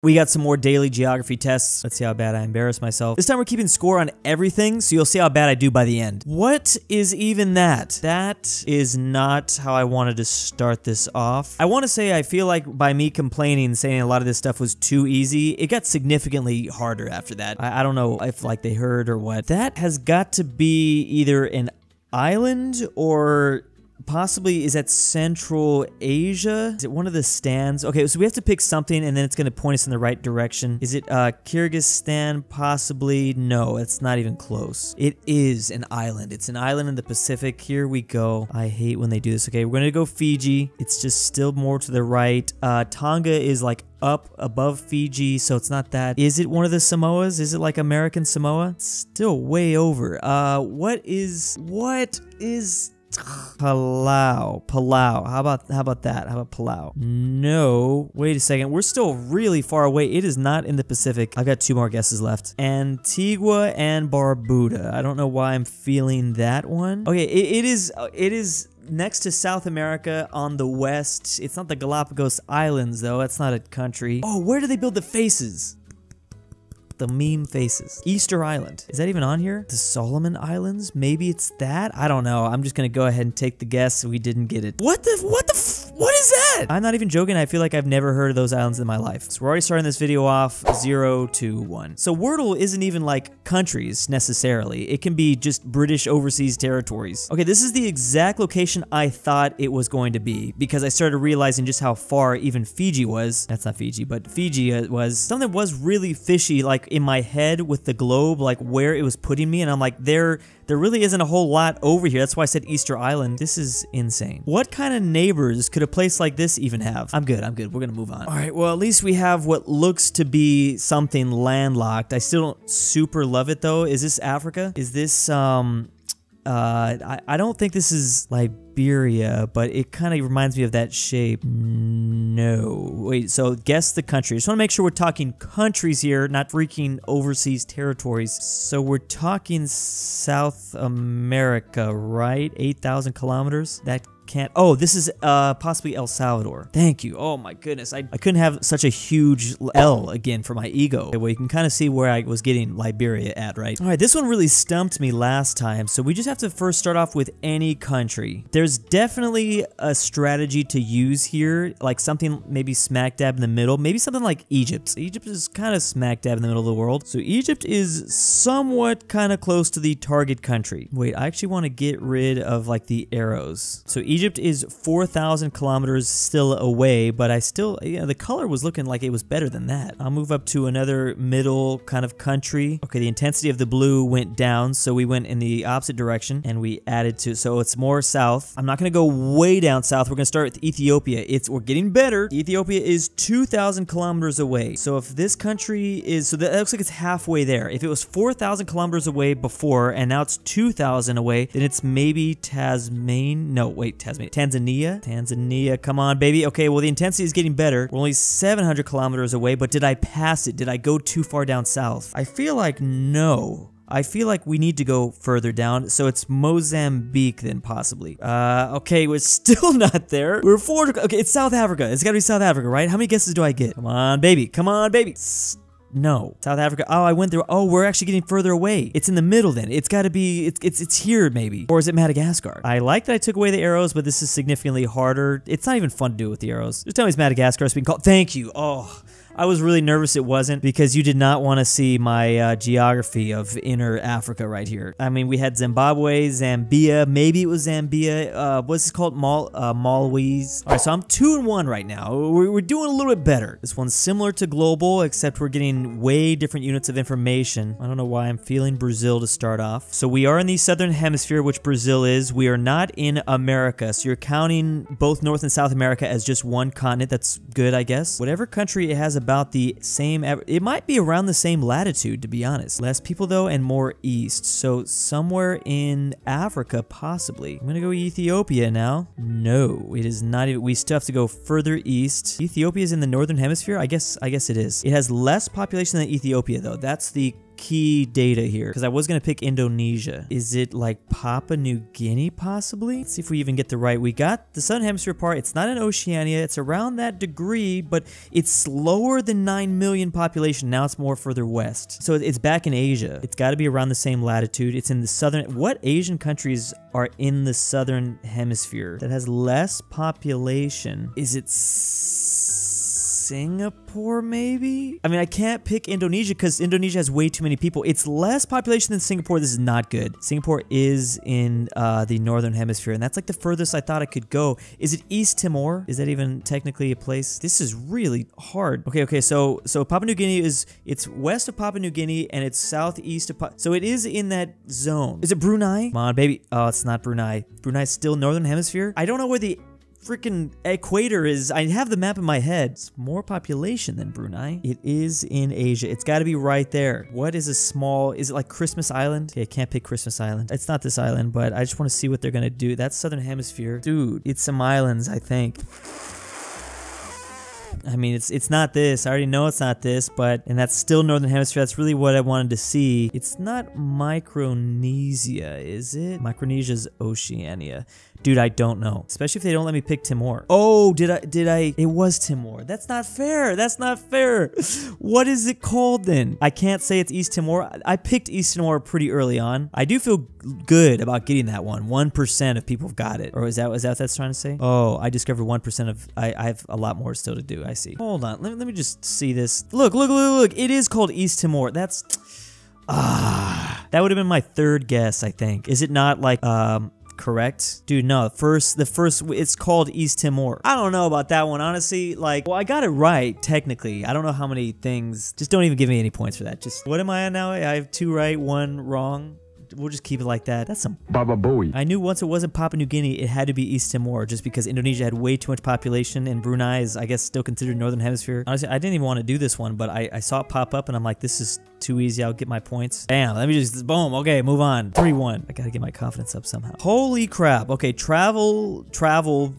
We got some more daily geography tests. Let's see how bad I embarrass myself. This time we're keeping score on everything, so you'll see how bad I do by the end. What is even that? That is not how I wanted to start this off. I want to say I feel like by me complaining, saying a lot of this stuff was too easy, it got significantly harder after that. I, I don't know if like they heard or what. That has got to be either an island or possibly is that Central Asia? Is it one of the stands? Okay, so we have to pick something and then it's going to point us in the right direction. Is it uh, Kyrgyzstan? Possibly. No, it's not even close. It is an island. It's an island in the Pacific. Here we go. I hate when they do this. Okay, we're going to go Fiji. It's just still more to the right. Uh, Tonga is like up above Fiji, so it's not that. Is it one of the Samoas? Is it like American Samoa? Still way over. Uh, what is, what is Palau. Palau. How about how about that? How about Palau? No. Wait a second. We're still really far away. It is not in the Pacific. I've got two more guesses left. Antigua and Barbuda. I don't know why I'm feeling that one. Okay, it, it is it is next to South America on the west. It's not the Galapagos Islands though. That's not a country. Oh, where do they build the faces? The meme faces. Easter Island. Is that even on here? The Solomon Islands? Maybe it's that? I don't know. I'm just gonna go ahead and take the guess. We didn't get it. What the, what the, what is that? I'm not even joking. I feel like I've never heard of those islands in my life. So we're already starting this video off zero to one. So Worldle isn't even like countries necessarily. It can be just British overseas territories. Okay, this is the exact location I thought it was going to be because I started realizing just how far even Fiji was. That's not Fiji, but Fiji uh, was something was really fishy like in my head with the globe, like where it was putting me, and I'm like, there, there really isn't a whole lot over here. That's why I said Easter Island. This is insane. What kind of neighbors could a place like this even have? I'm good. I'm good. We're gonna move on. All right. Well, at least we have what looks to be something landlocked. I still don't super love it though. Is this Africa? Is this um? Uh, I, I don't think this is Liberia, but it kind of reminds me of that shape. No. Wait, so guess the country. I just want to make sure we're talking countries here, not freaking overseas territories. So we're talking South America, right? 8,000 kilometers? That can't. Oh, this is uh, possibly El Salvador. Thank you. Oh my goodness. I, I couldn't have such a huge L again for my ego. Well, you can kind of see where I was getting Liberia at, right? All right, this one really stumped me last time. So we just have to first start off with any country. There's definitely a strategy to use here, like something maybe smack dab in the middle. Maybe something like Egypt. Egypt is kind of smack dab in the middle of the world. So Egypt is somewhat kind of close to the target country. Wait, I actually want to get rid of like the arrows. So Egypt Egypt is 4,000 kilometers still away, but I still, you know, the color was looking like it was better than that. I'll move up to another middle kind of country. Okay, the intensity of the blue went down, so we went in the opposite direction and we added to, so it's more south. I'm not going to go way down south. We're going to start with Ethiopia. It's, we're getting better. Ethiopia is 2,000 kilometers away. So if this country is, so that looks like it's halfway there. If it was 4,000 kilometers away before and now it's 2,000 away, then it's maybe Tasmania. No, wait, Tasmania. Tanzania? Tanzania, come on, baby. Okay, well, the intensity is getting better. We're only 700 kilometers away, but did I pass it? Did I go too far down south? I feel like no. I feel like we need to go further down, so it's Mozambique then possibly. Uh, okay, we're still not there. We're four. Okay, it's South Africa. It's gotta be South Africa, right? How many guesses do I get? Come on, baby. Come on, baby. No. South Africa. Oh, I went there. Oh, we're actually getting further away. It's in the middle then. It's got to be, it's, it's, it's here maybe. Or is it Madagascar? I like that I took away the arrows, but this is significantly harder. It's not even fun to do with the arrows. Just tell me it's Madagascar. So we can call, thank you. Oh, I was really nervous it wasn't because you did not want to see my uh, geography of inner Africa right here. I mean, we had Zimbabwe, Zambia, maybe it was Zambia. Uh, what's it called? Mal uh, Malwese. All right, so I'm two and one right now. We're, we're doing a little bit better. This one's similar to Globle, except we're getting way different units of information. I don't know why I'm feeling Brazil to start off. So we are in the southern hemisphere, which Brazil is. We are not in America. So you're counting both North and South America as just one continent. That's good, I guess. Whatever country it has a about the same, it might be around the same latitude, to be honest. Less people though, and more east. So somewhere in Africa, possibly. I'm gonna go Ethiopia now. No, it is not even, we still have to go further east. Ethiopia is in the northern hemisphere? I guess, I guess it is. It has less population than Ethiopia though. That's the key data here because I was going to pick Indonesia. Is it like Papua New Guinea possibly? Let's see if we even get the right. We got the Southern Hemisphere part. It's not in Oceania. It's around that degree, but it's lower than 9 million population. Now it's more further west. So it's back in Asia. It's got to be around the same latitude. It's in the southern. What Asian countries are in the southern hemisphere that has less population? Is it Singapore, maybe? I mean, I can't pick Indonesia because Indonesia has way too many people. It's less population than Singapore. This is not good. Singapore is in uh, the northern hemisphere, and that's like the furthest I thought I could go. Is it East Timor? Is that even technically a place? This is really hard. Okay, okay, so so Papua New Guinea is it's west of Papua New Guinea and it's southeast of pa so it is in that zone. Is it Brunei? Come on, baby. Oh, it's not Brunei. Brunei's still northern hemisphere. I don't know where the freaking equator is. I have the map in my head. It's more population than Brunei. It is in Asia. It's got to be right there. What is a small, is it like Christmas Island? Okay, I can't pick Christmas Island. It's not this island, but I just want to see what they're going to do. That's Southern Hemisphere. Dude, it's some islands, I think. I mean, it's it's not this. I already know it's not this, but and that's still Northern Hemisphere. That's really what I wanted to see. It's not Micronesia, is it? Micronesia's Oceania. Dude, I don't know. Especially if they don't let me pick Timor. Oh, did I did I it was Timor. That's not fair. That's not fair. What is it called then? I can't say it's East Timor. I picked East Timor pretty early on. I do feel good about getting that one. 1% of people have got it. Or is that is that what that's trying to say? Oh, I discovered 1% of I, I have a lot more still to do. I see. Hold on. Let me, let me just see this. Look, look, look, look. It is called East Timor. That's Ah, that would have been my third guess, I think. Is it not like um correct? Dude, no. First, the first, it's called East Timor. I don't know about that one, honestly. Like, well, I got it right, technically. I don't know how many things. Just don't even give me any points for that. Just, what am I on now? I have two right, one wrong. We'll just keep it like that. That's some Baba Booey. I knew once it wasn't Papua New Guinea, it had to be East Timor, just because Indonesia had way too much population, and Brunei is, I guess, still considered Northern Hemisphere. Honestly, I didn't even want to do this one, but I, I saw it pop up, and I'm like, this is too easy. I'll get my points. Bam. Let me just boom. Okay, move on. Three one. I gotta get my confidence up somehow. Holy crap. Okay, travel, travel.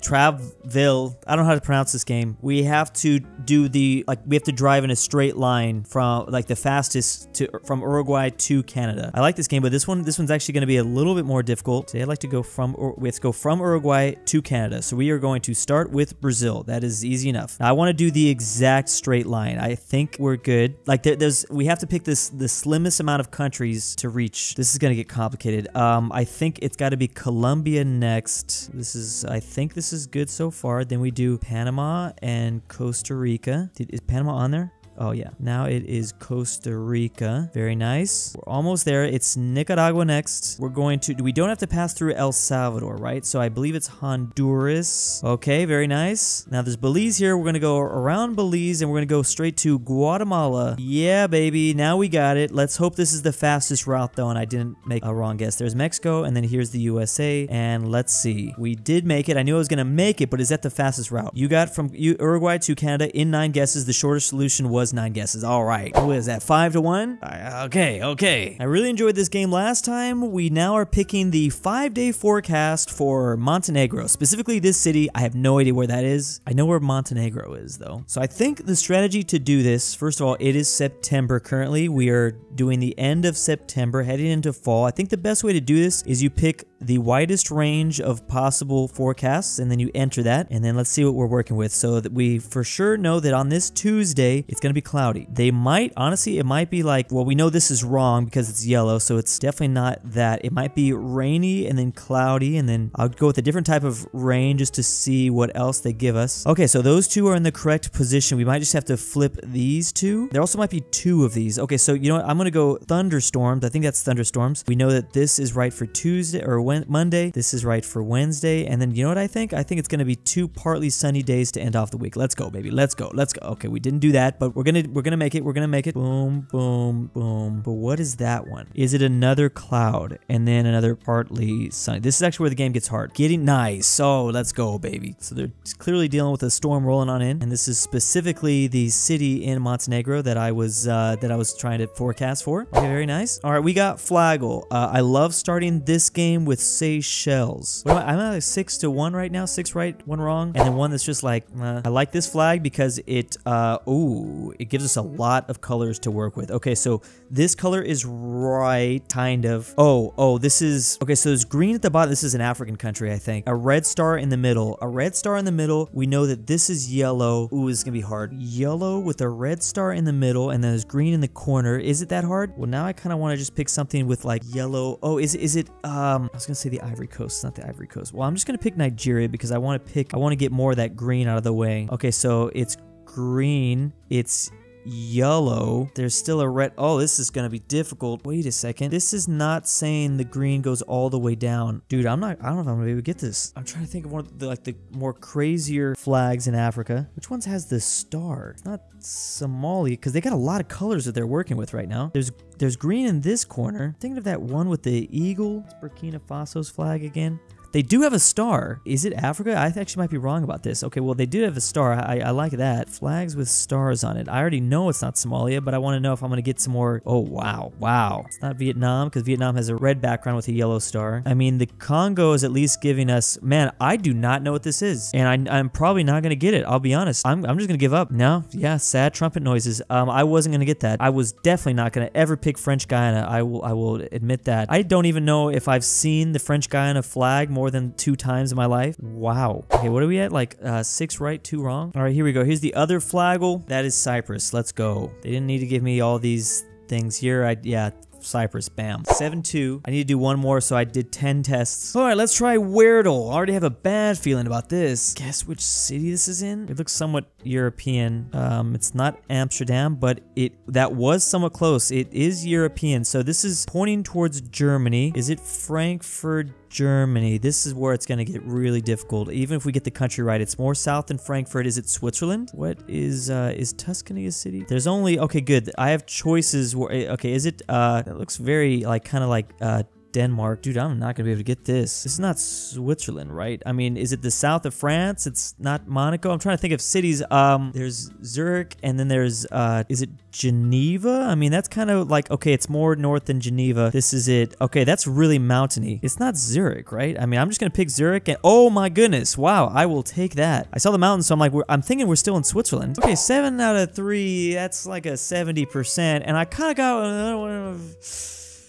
Traville. I don't know how to pronounce this game. We have to do the like we have to drive in a straight line from like the fastest to from Uruguay to Canada. I like this game, but this one this one's actually going to be a little bit more difficult. Today I'd like to go from we have to go from Uruguay to Canada. So we are going to start with Brazil. That is easy enough. Now I want to do the exact straight line. I think we're good. Like there, there's we have to pick this the slimmest amount of countries to reach. This is going to get complicated. Um I think it's got to be Colombia next. This is I think this is good so far. Then we do Panama and Costa Rica. Is Panama on there? Oh yeah. Now it is Costa Rica. Very nice. We're almost there. It's Nicaragua next. We're going to we don't have to pass through El Salvador, right? So I believe it's Honduras. Okay, very nice. Now there's Belize here. We're gonna go around Belize and we're gonna go straight to Guatemala. Yeah, baby. Now we got it. Let's hope this is the fastest route though, and I didn't make a wrong guess. There's Mexico, and then here's the USA. And let's see. We did make it. I knew I was gonna make it, but is that the fastest route? You got from Uruguay to Canada in nine guesses. The shortest solution was nine guesses. All right. What is that? Five to one? Uh, okay, okay. I really enjoyed this game last time. We now are picking the five day forecast for Montenegro. Specifically, this city. I have no idea where that is. I know where Montenegro is, though. So I think the strategy to do this, first of all, it is September currently. We are doing the end of September, heading into fall. I think the best way to do this is you pick the widest range of possible forecasts and then you enter that and then let's see what we're working with so that we for sure know that on this Tuesday it's going to be cloudy. They might honestly it might be like well we know this is wrong because it's yellow so it's definitely not that. It might be rainy and then cloudy and then I'll go with a different type of rain just to see what else they give us. Okay so those two are in the correct position. We might just have to flip these two. There also might be two of these. Okay so you know what I'm going to go thunderstorms. I think that's thunderstorms. We know that this is right for Tuesday or Monday. This is right for Wednesday. And then you know what I think? I think it's going to be two partly sunny days to end off the week. Let's go, baby. Let's go. Let's go. Okay, we didn't do that, but we're going to we're going to make it. We're going to make it. Boom, boom, boom. But what is that one? Is it another cloud and then another partly sunny? This is actually where the game gets hard. Getting nice. So, let's go, baby. So they're clearly dealing with a storm rolling on in, and this is specifically the city in Montenegro that I was uh, that I was trying to forecast for. Okay, very nice. All right, we got Flagle. Uh, I love starting this game with with Seychelles. I'm at like six to one right now. Six right, one wrong, and then one that's just like uh, I like this flag because it uh ooh it gives us a lot of colors to work with. Okay, so this color is right, kind of. Oh, oh, this is okay. So there's green at the bottom. This is an African country, I think. A red star in the middle. A red star in the middle. We know that this is yellow. Ooh, this is gonna be hard. Yellow with a red star in the middle, and then there's green in the corner. Is it that hard? Well, now I kind of want to just pick something with like yellow. Oh, is is it? Um, I was gonna say the Ivory Coast. It's not the Ivory Coast. Well, I'm just gonna pick Nigeria because I want to pick. I want to get more of that green out of the way. Okay, so it's green. It's yellow. There's still a red. Oh, this is going to be difficult. Wait a second. This is not saying the green goes all the way down. Dude, I'm not, I don't know if I'm going to be able to get this. I'm trying to think of one of the, like the more crazier flags in Africa. Which ones has the star? It's not Somalia because they got a lot of colors that they're working with right now. There's there's green in this corner. Thinking of that one with the eagle. It's Burkina Faso's flag again. They do have a star. Is it Africa? I actually might be wrong about this. Okay, well, they do have a star. I, I like that. Flags with stars on it. I already know it's not Somalia, but I want to know if I'm going to get some more. Oh, wow. Wow. It's not Vietnam because Vietnam has a red background with a yellow star. I mean, the Congo is at least giving us. Man, I do not know what this is. And I, am probably not going to get it. I'll be honest. I'm, I'm just going to give up. No, yeah, sad trumpet noises. Um, I wasn't going to get that. I was definitely not going to ever pick French Guiana. I will, I will admit that. I don't even know if I've seen the French Guiana flag more than two times in my life. Wow. Okay, what are we at? Like uh, six right, two wrong? All right, here we go. Here's the other flagle. That is Cyprus. Let's go. They didn't need to give me all these things here. I Yeah, Cyprus, bam. 7-2. I need to do one more, so I did 10 tests. Alright, let's try Wordle. I already have a bad feeling about this. Guess which city this is in? It looks somewhat European. Um, it's not Amsterdam, but it that was somewhat close. It is European, so this is pointing towards Germany. Is it Frankfurt, Germany. This is where it's going to get really difficult. Even if we get the country right, it's more south than Frankfurt. Is it Switzerland? What is uh is Tuscany a city? There's only okay, good. I have choices where okay, is it uh it looks very like kind of like uh Denmark. Dude, I'm not going to be able to get this. This is not Switzerland, right? I mean, is it the south of France? It's not Monaco. I'm trying to think of cities. Um, There's Zurich, and then there's, uh, is it Geneva? I mean, that's kind of like, okay, it's more north than Geneva. This is it. Okay, that's really mountainy. It's not Zurich, right? I mean, I'm just going to pick Zurich, and oh my goodness, wow, I will take that. I saw the mountains, so I'm like, I'm thinking we're still in Switzerland. Okay, seven out of three, that's like a 70%, and I kind of got... Uh,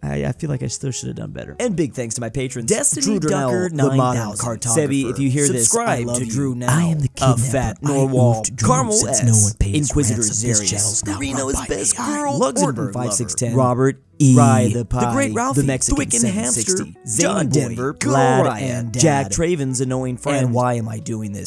I, I feel like I still should have done better. And big thanks to my patrons. Destiny Drew Ducker Durnell, the modern 9000. cartographer. Sebi, if you hear this, Subscribe I love to you. Drew now. I am the kidnapper. fat I Norwal. Carmel S. no one pays Inquisitor. This Zarius. Reno is best girl. Luxembourg Ordenberg lover. 5610. Robert E. Rye the Pie. The Great Ralphie. The Mexican Thwicken Hamster. 760. John. Denver. Glad Ryan. and Jack. Traven's annoying friend. And why am I doing this?